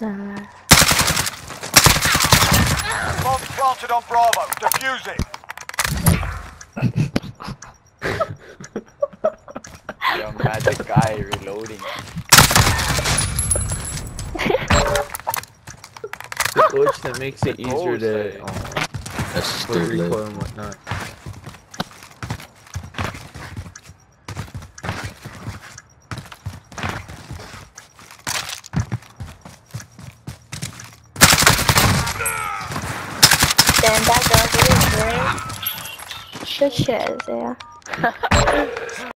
star. Bomb planted on Bravo. Defuse it. Yung magic guy reloading. The coach that makes it The easier to oh, That's for too lit. recoil and whatnot. Then that girl very shit shit, yeah.